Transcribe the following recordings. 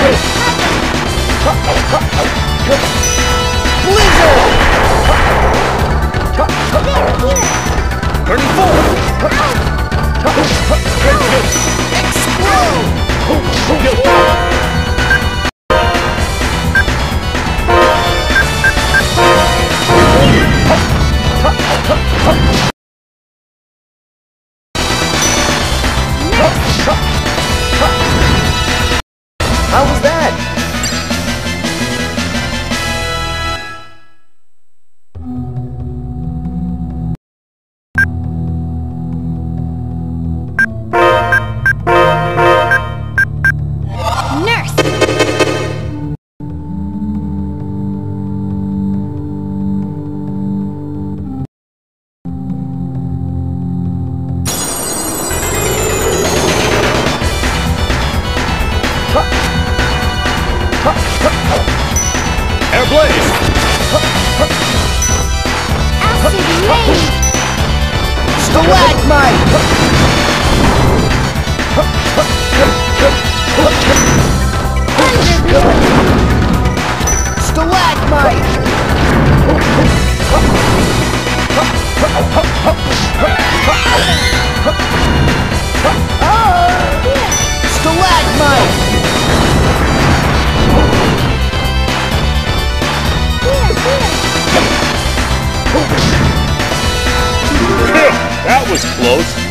How was close.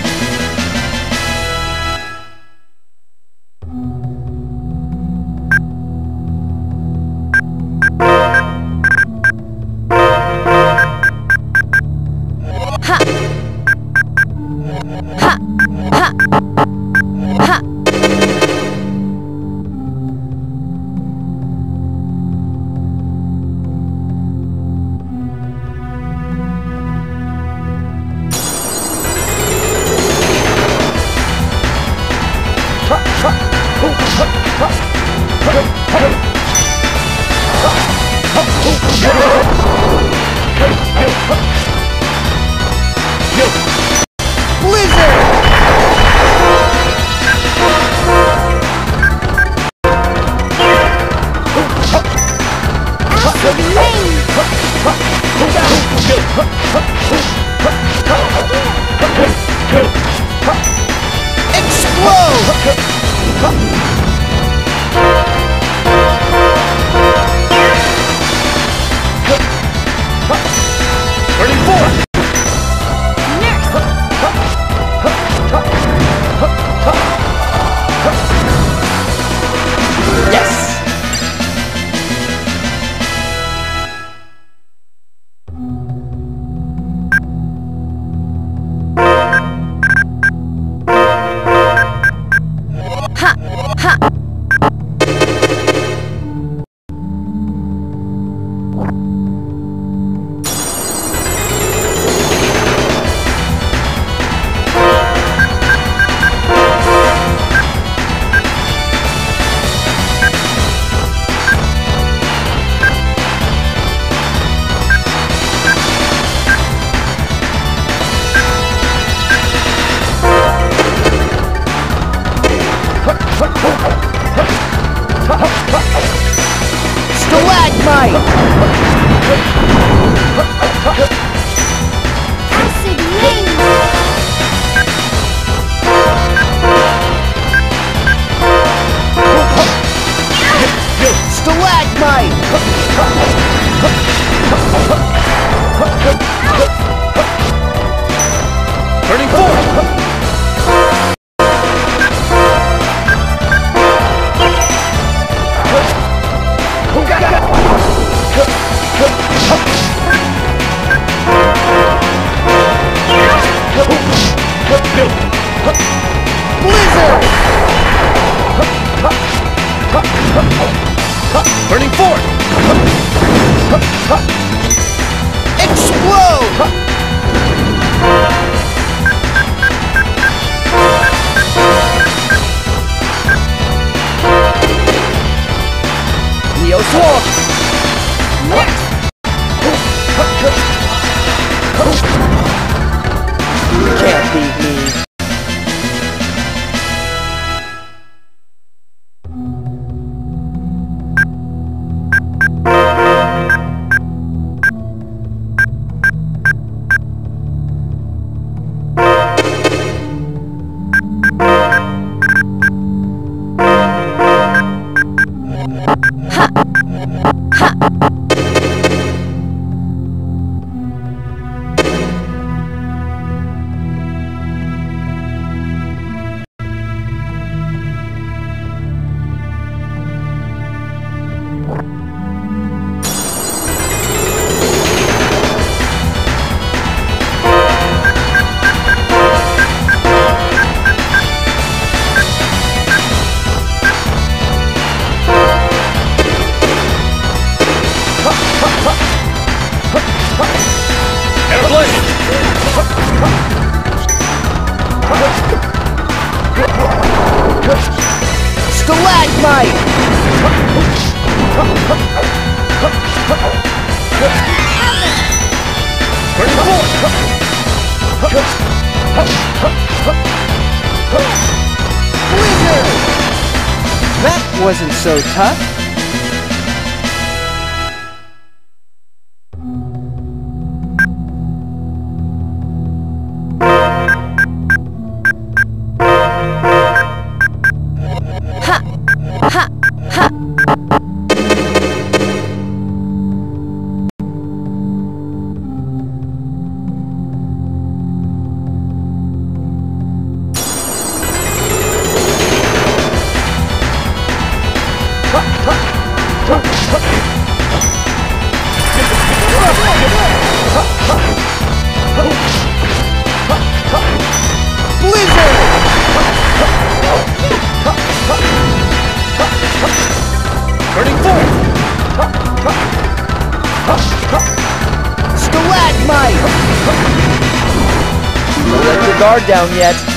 Turning forward. Explode! Neo Swamp! You can't That wasn't so tough. Don't let your guard down yet.